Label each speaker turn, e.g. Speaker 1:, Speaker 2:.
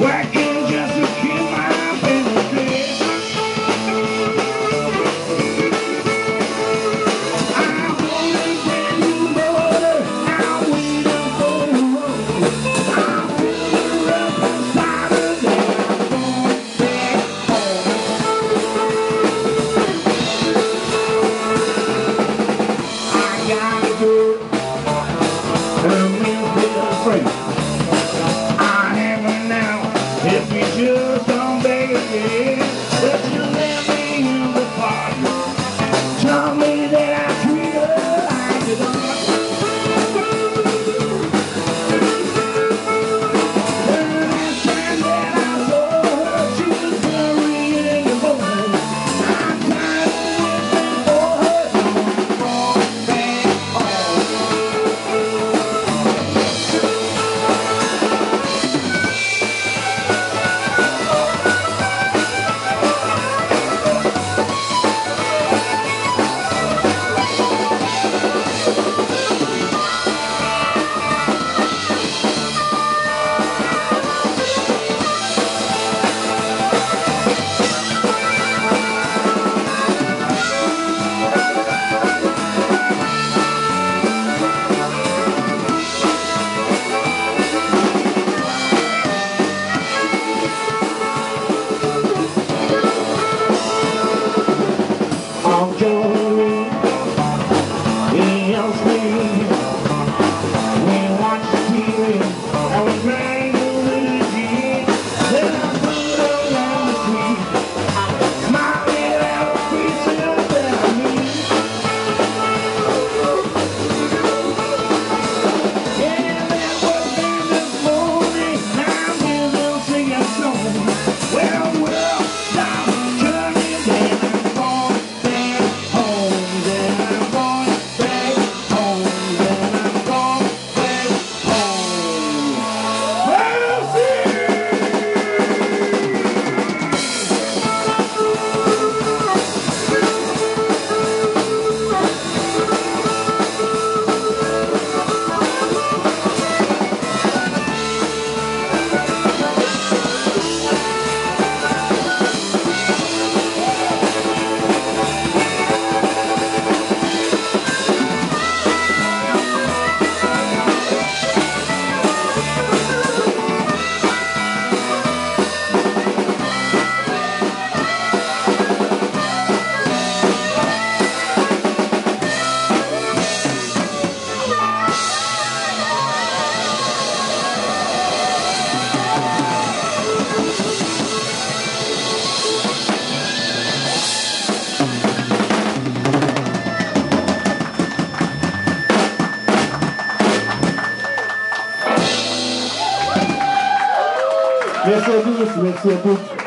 Speaker 1: Working I'll you
Speaker 2: À tous, merci à toutes.